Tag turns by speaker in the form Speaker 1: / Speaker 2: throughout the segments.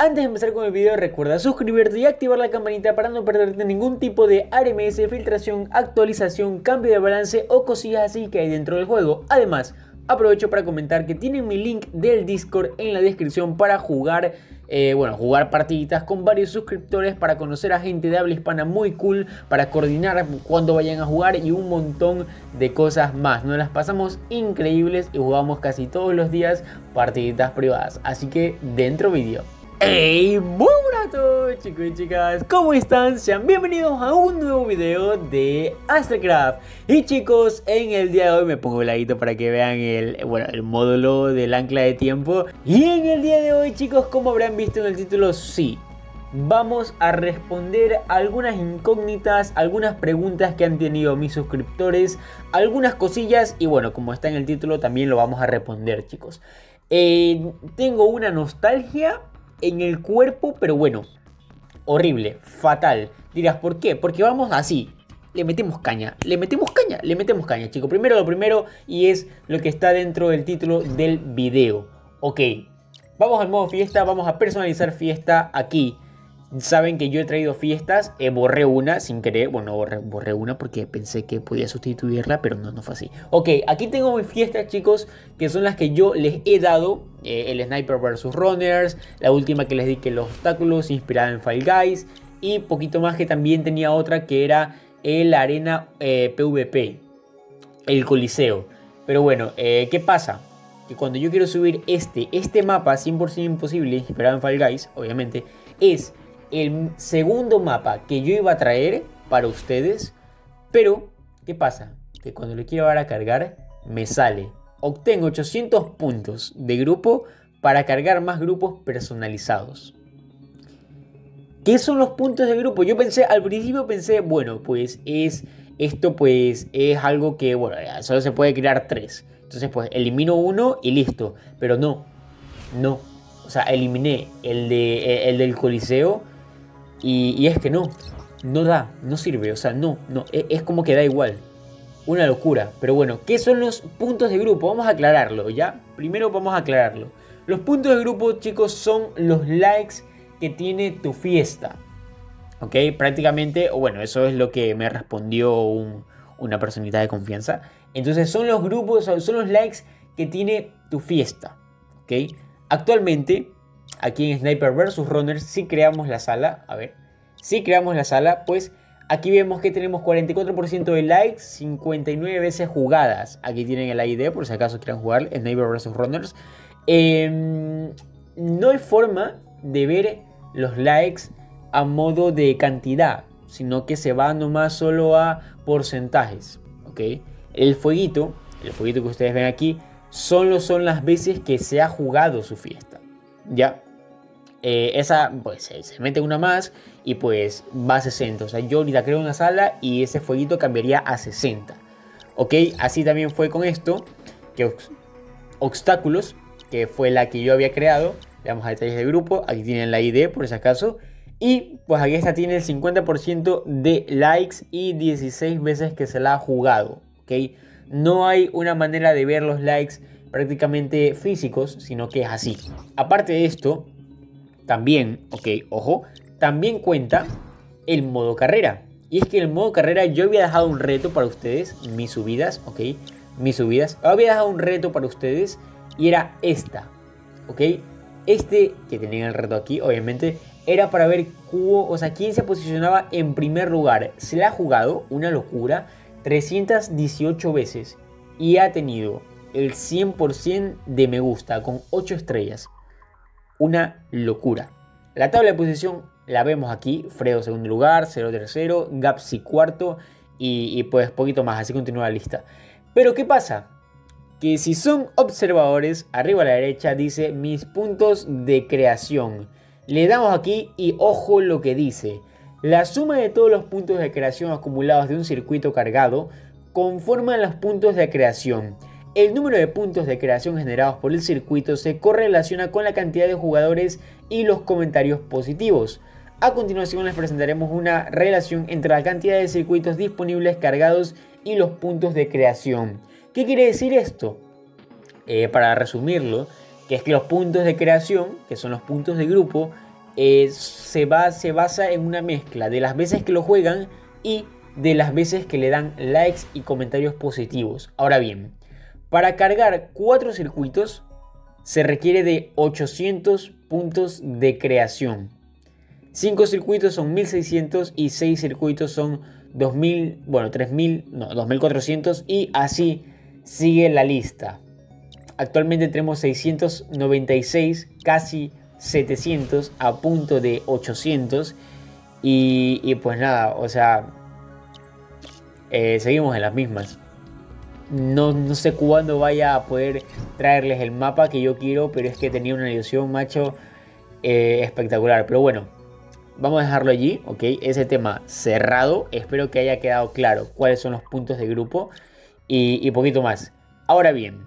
Speaker 1: Antes de empezar con el video recuerda suscribirte y activar la campanita para no perderte ningún tipo de RMS, filtración, actualización, cambio de balance o cosillas así que hay dentro del juego. Además, aprovecho para comentar que tienen mi link del Discord en la descripción para jugar eh, bueno, jugar partiditas con varios suscriptores para conocer a gente de habla hispana muy cool, para coordinar cuando vayan a jugar y un montón de cosas más. Nos las pasamos increíbles y jugamos casi todos los días partiditas privadas. Así que dentro vídeo. ¡Hey! Muy buenas chicos y chicas, ¿cómo están? Sean bienvenidos a un nuevo video de Astracraft Y chicos, en el día de hoy me pongo el ladito para que vean el, bueno, el módulo del ancla de tiempo Y en el día de hoy chicos, como habrán visto en el título, sí Vamos a responder algunas incógnitas, algunas preguntas que han tenido mis suscriptores Algunas cosillas y bueno, como está en el título también lo vamos a responder chicos eh, Tengo una nostalgia en el cuerpo, pero bueno, horrible, fatal. Dirás, ¿por qué? Porque vamos así. Le metemos caña, le metemos caña, le metemos caña, chicos. Primero lo primero y es lo que está dentro del título del video. Ok, vamos al modo fiesta, vamos a personalizar fiesta aquí. Saben que yo he traído fiestas, eh, borré una sin querer, bueno, borré, una porque pensé que podía sustituirla, pero no, no fue así. Ok, aquí tengo mis fiestas, chicos, que son las que yo les he dado. Eh, el Sniper vs Runners, la última que les di que los obstáculos, inspirada en Fall Guys, y poquito más que también tenía otra que era el Arena PvP, eh, el Coliseo. Pero bueno, ¿qué pasa? Que cuando yo quiero subir este, este mapa 100% imposible, inspirado en Fall Guys, obviamente, es el segundo mapa que yo iba a traer para ustedes. Pero, ¿qué pasa? Que cuando le quiero dar a cargar, me sale. Obtengo 800 puntos de grupo para cargar más grupos personalizados. ¿Qué son los puntos de grupo? Yo pensé, al principio pensé, bueno, pues es esto pues es algo que, bueno, solo se puede crear tres. Entonces pues elimino uno y listo. Pero no, no. O sea, eliminé el, de, el del Coliseo y, es que no, no da, no sirve, o sea, no, no, es, es, como que da igual. Una locura. Pero bueno, ¿qué son los puntos de grupo? Vamos a aclararlo, ¿ya? Primero vamos a aclararlo. Los puntos de grupo, chicos, son los likes que tiene tu fiesta. ¿Ok? Prácticamente, o bueno, eso es lo que me respondió una personita de confianza. Entonces son los grupos, son los likes que tiene tu fiesta. ¿Ok? Actualmente aquí en Sniper vs Runners, si creamos la sala, a ver, si creamos la sala, pues aquí vemos que tenemos 44% de likes, 59 veces jugadas. Aquí tienen el ID por si acaso quieran jugar Sniper vs Runners. Em, no hay forma de ver los likes a modo de cantidad, sino que se va nomás solo a porcentajes, ¿ok? El fueguito, el fueguito que ustedes ven aquí, solo son las veces que se ha jugado su fiesta, ¿ya? Eh, esa pues se, mete una más y pues va a 60. O sea, yo ahorita creo una sala y ese fueguito cambiaría a 60. Ok, así también fue con esto, que obstáculos, que fue la que yo había creado. Le damos a detalles de grupo, aquí tienen la ID por si acaso. Y pues aquí esta tiene el 50% de likes y 16 veces que se la ha jugado. Ok, no hay una manera de ver los likes prácticamente físicos, sino que es así. Aparte de esto, también, ok, ojo, también cuenta el modo carrera. Y es que el modo carrera yo había dejado un reto para ustedes, mis subidas, ok, mis subidas. Había dejado un reto para ustedes y era esta, ok. Este que tenía el reto aquí, obviamente, era para ver o sea, quién se posicionaba en primer lugar. Se la ha jugado, una locura, 318 veces y ha tenido el 100% de me gusta con 8 estrellas una locura. La tabla de posición la vemos aquí, Fredo segundo lugar, 0 tercero, Gapsi cuarto y, pues poquito más, así continúa la lista. Pero ¿qué pasa? Que si son observadores, arriba a la derecha dice mis puntos de creación. Le damos aquí y ojo lo que dice. La suma de todos los puntos de creación acumulados de un circuito cargado conforman los puntos de creación. El número de puntos de creación generados por el circuito se correlaciona con la cantidad de jugadores y los comentarios positivos. A continuación les presentaremos una relación entre la cantidad de circuitos disponibles cargados y los puntos de creación. ¿Qué quiere decir esto? Eh, para resumirlo, que es que los puntos de creación, que son los puntos de grupo, eh, se, se basa en una mezcla de las veces que lo juegan y de las veces que le dan likes y comentarios positivos. Ahora bien, para cargar cuatro circuitos se requiere de 800 puntos de creación. 5 circuitos son 1600 y 6 circuitos son 2000, bueno, 3000, no, 2400 y así sigue la lista. Actualmente tenemos 696, casi 700 a punto de 800 y, pues nada, o sea, eh, seguimos en las mismas. No, no, sé cuándo vaya a poder traerles el mapa que yo quiero, pero es que tenía una ilusión, macho, eh, espectacular. Pero bueno, vamos a dejarlo allí, ¿ok? Ese tema cerrado. Espero que haya quedado claro cuáles son los puntos de grupo y, y poquito más. Ahora bien,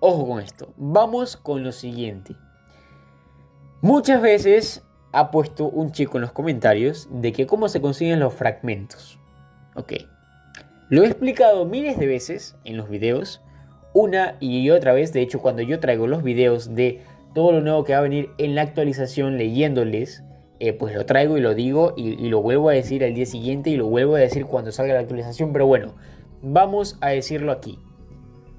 Speaker 1: ojo con esto. Vamos con lo siguiente. Muchas veces ha puesto un chico en los comentarios de que cómo se consiguen los fragmentos. Ok. Lo he explicado miles de veces en los videos, una y otra vez, de hecho cuando yo traigo los videos de todo lo nuevo que va a venir en la actualización leyéndoles, eh, pues lo traigo y lo digo y, lo vuelvo a decir al día siguiente y lo vuelvo a decir cuando salga la actualización, pero bueno, vamos a decirlo aquí.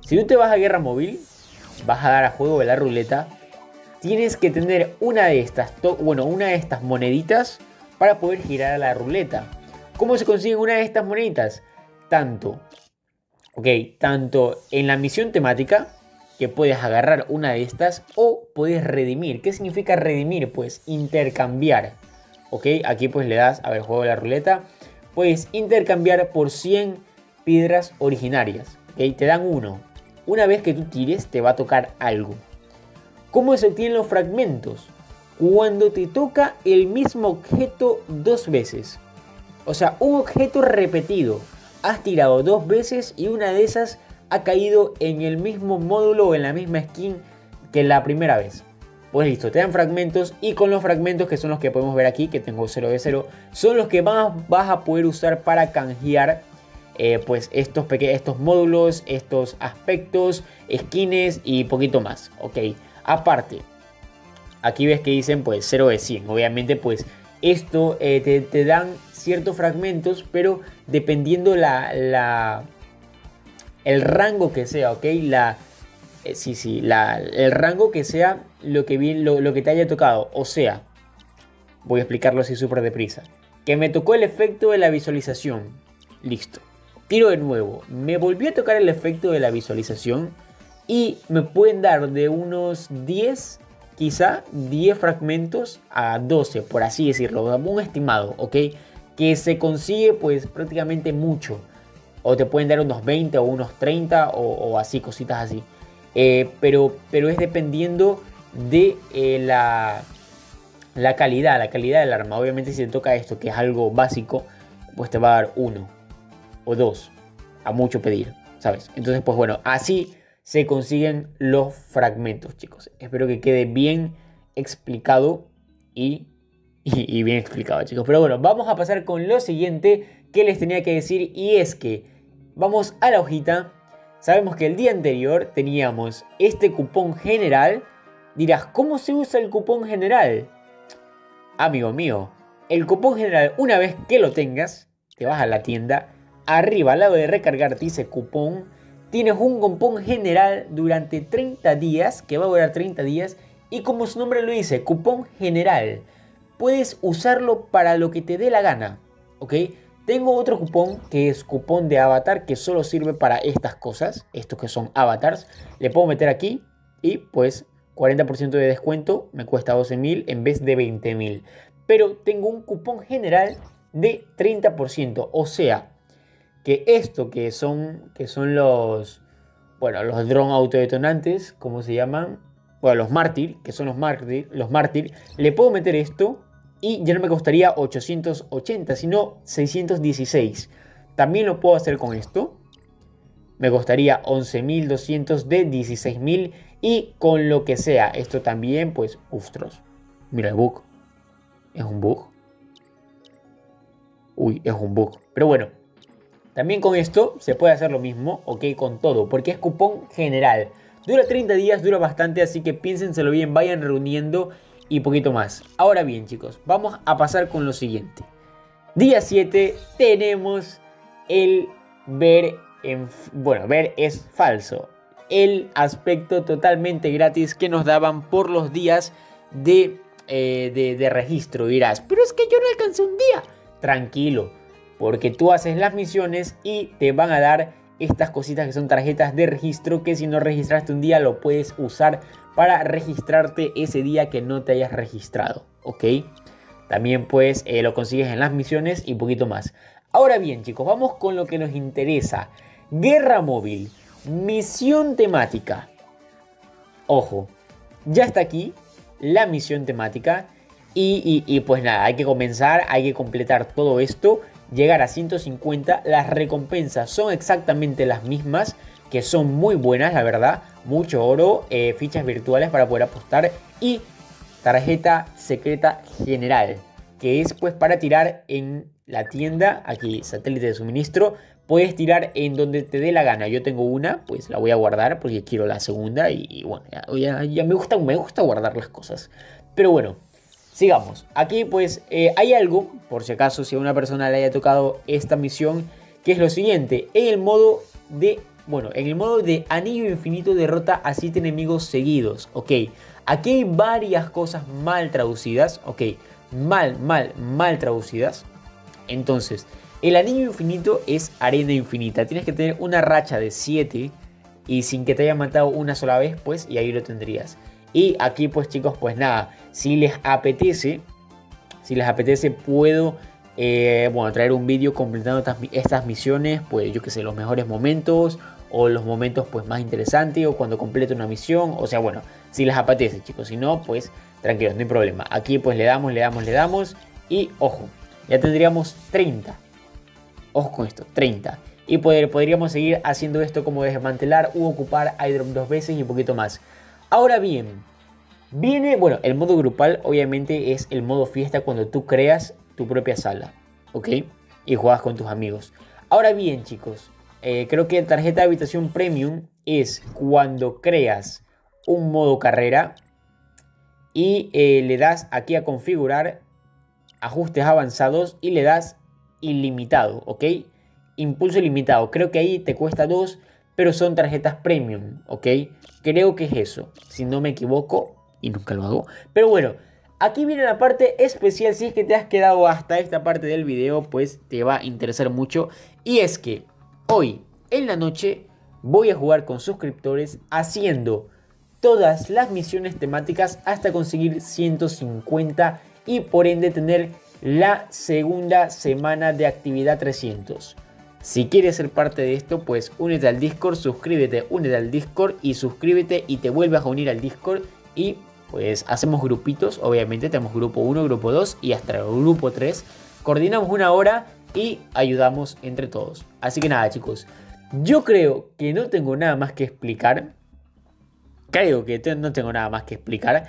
Speaker 1: Si tú te vas a guerra móvil, vas a dar a juego de la ruleta, tienes que tener una de estas, bueno, una de estas moneditas para poder girar a la ruleta. ¿Cómo se consigue una de estas moneditas? Tanto, ok, tanto en la misión temática, que puedes agarrar una de estas, o puedes redimir. ¿Qué significa redimir? Pues intercambiar. Ok, aquí pues le das, a ver, juego de la ruleta. Puedes intercambiar por 100 piedras originarias. Ok, te dan uno. Una vez que tú tires, te va a tocar algo. ¿Cómo se obtienen los fragmentos? Cuando te toca el mismo objeto dos veces. O sea, un objeto repetido has tirado dos veces y una de esas ha caído en el mismo módulo o en la misma skin que la primera vez. Pues listo, te dan fragmentos y con los fragmentos que son los que podemos ver aquí, que tengo 0 de 0, son los que vas, vas a poder usar para canjear eh, pues estos, estos módulos, estos aspectos, skins y poquito más, ok. Aparte, aquí ves que dicen pues 0 de 100, obviamente pues esto eh, te, te dan ciertos fragmentos, pero dependiendo la, el rango que sea, ¿ok? La, eh, sí, sí, la, el rango que sea lo que, lo, lo que te haya tocado. O sea, voy a explicarlo así súper deprisa. Que me tocó el efecto de la visualización. Listo. Tiro de nuevo. Me volvió a tocar el efecto de la visualización. Y me pueden dar de unos 10, quizá 10 fragmentos a 12, por así decirlo. Un estimado, ¿ok? que se consigue pues prácticamente mucho. O te pueden dar unos 20 o unos 30 o, así, cositas así. Eh, pero, pero es dependiendo de eh, la, la calidad, la calidad del arma. Obviamente si te toca esto, que es algo básico, pues te va a dar uno o dos. A mucho pedir, ¿sabes? Entonces, pues bueno, así se consiguen los fragmentos, chicos. Espero que quede bien explicado y bien explicado, chicos. Pero bueno, vamos a pasar con lo siguiente que les tenía que decir y es que vamos a la hojita. Sabemos que el día anterior teníamos este cupón general. Dirás, ¿cómo se usa el cupón general? Amigo mío, el cupón general, una vez que lo tengas, te vas a la tienda, arriba al lado de recargar dice cupón, tienes un cupón general durante 30 días, que va a durar 30 días, y como su nombre lo dice, cupón general puedes usarlo para lo que te dé la gana, ¿ok? Tengo otro cupón que es cupón de avatar que solo sirve para estas cosas, estos que son avatars. Le puedo meter aquí y pues 40% de descuento me cuesta 12.000 en vez de 20.000. Pero tengo un cupón general de 30%, o sea, que esto que son, que son los, bueno, los drone autodetonantes, ¿cómo se llaman? Bueno, los mártir, que son los mártir, los mártir, le puedo meter esto y ya no me costaría 880, sino 616. También lo puedo hacer con esto. Me costaría 11.200 de 16.000 y con lo que sea. Esto también, pues, ustros. Mira el bug. Es un bug. Uy, es un bug. Pero bueno, también con esto se puede hacer lo mismo, ok, con todo, porque es cupón general. Dura 30 días, dura bastante, así que piénsenselo bien, vayan reuniendo y poquito más. Ahora bien, chicos, vamos a pasar con lo siguiente. Día 7 tenemos el ver en... Bueno, ver es falso. El aspecto totalmente gratis que nos daban por los días de, eh, de, de registro. Dirás, pero es que yo no alcancé un día. Tranquilo, porque tú haces las misiones y te van a dar estas cositas que son tarjetas de registro que si no registraste un día lo puedes usar para registrarte ese día que no te hayas registrado, ¿ok? También pues eh, lo consigues en las misiones y poquito más. Ahora bien chicos, vamos con lo que nos interesa. Guerra móvil, misión temática. Ojo, ya está aquí la misión temática y, y pues nada, hay que comenzar, hay que completar todo esto llegar a 150. Las recompensas son exactamente las mismas, que son muy buenas, la verdad. Mucho oro, eh, fichas virtuales para poder apostar y tarjeta secreta general, que es pues para tirar en la tienda, aquí satélite de suministro, puedes tirar en donde te dé la gana. Yo tengo una, pues la voy a guardar porque quiero la segunda y, bueno, ya, ya, me, gusta, me gusta guardar las cosas. Pero bueno, Sigamos. Aquí pues eh, hay algo, por si acaso si a una persona le haya tocado esta misión, que es lo siguiente. En el modo de, bueno, en el modo de anillo infinito derrota a 7 enemigos seguidos. Ok, aquí hay varias cosas mal traducidas. Ok, mal, mal, mal traducidas. Entonces, el anillo infinito es arena infinita. Tienes que tener una racha de 7 y sin que te haya matado una sola vez, pues, y ahí lo tendrías. Y aquí pues chicos, pues nada, si les apetece, si les apetece puedo eh, bueno, traer un vídeo completando estas, misiones, pues yo que sé, los mejores momentos o los momentos pues más interesantes o cuando complete una misión, o sea, bueno, si les apetece chicos, si no, pues tranquilos, no hay problema. Aquí pues le damos, le damos, le damos y ojo, ya tendríamos 30. Ojo con esto, 30. Y poder, podríamos seguir haciendo esto como desmantelar u ocupar iDrop dos veces y un poquito más. Ahora bien, viene, bueno, el modo grupal obviamente es el modo fiesta cuando tú creas tu propia sala, ¿ok? Y juegas con tus amigos. Ahora bien, chicos, eh, creo que tarjeta de habitación premium es cuando creas un modo carrera y eh, le das aquí a configurar ajustes avanzados y le das ilimitado, ¿ok? Impulso ilimitado. Creo que ahí te cuesta 2, pero son tarjetas premium, ¿ok? Creo que es eso, si no me equivoco, y nunca lo hago. Pero bueno, aquí viene la parte especial, si es que te has quedado hasta esta parte del video, pues te va a interesar mucho. Y es que hoy, en la noche, voy a jugar con suscriptores haciendo todas las misiones temáticas hasta conseguir 150 y por ende tener la segunda semana de actividad 300. Si quieres ser parte de esto, pues únete al Discord, suscríbete, únete al Discord y suscríbete y te vuelves a unir al Discord y pues hacemos grupitos, obviamente tenemos grupo 1, grupo 2 y hasta grupo 3. Coordinamos una hora y ayudamos entre todos. Así que nada chicos, yo creo que no tengo nada más que explicar. Creo que no tengo nada más que explicar.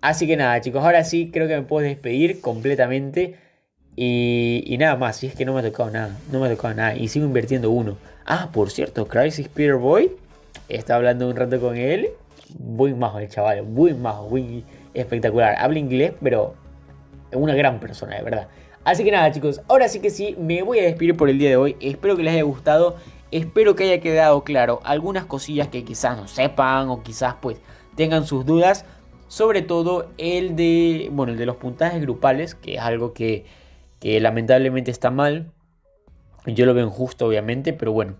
Speaker 1: Así que nada chicos, ahora sí creo que me puedo despedir completamente. Y, nada más, si es que no me ha tocado nada, no me ha tocado nada. Y sigo invirtiendo uno. Ah, por cierto, Crisis Peter Boy. Está hablando un rato con él. Muy majo el chaval, muy majo, muy espectacular. Habla inglés, pero es una gran persona, de verdad. Así que nada, chicos, ahora sí que sí, me voy a despedir por el día de hoy. Espero que les haya gustado. Espero que haya quedado claro algunas cosillas que quizás no sepan o quizás pues tengan sus dudas. Sobre todo el de, bueno, el de los puntajes grupales, que es algo que que lamentablemente está mal. Yo lo veo injusto, obviamente, pero bueno.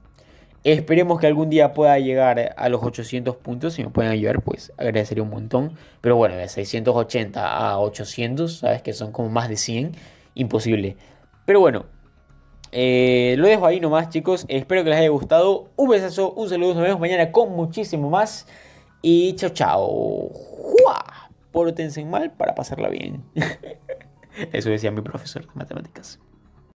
Speaker 1: Esperemos que algún día pueda llegar a los 800 puntos. Si me pueden ayudar, pues agradecería un montón. Pero bueno, de 680 a 800, sabes que son como más de 100. Imposible. Pero bueno, eh, lo dejo ahí nomás, chicos. Espero que les haya gustado. Un besazo, un saludo. Nos vemos mañana con muchísimo más. Y chao, chao. ¡Jua! Pórtense mal para pasarla bien. Eso decía mi profesor de matemáticas.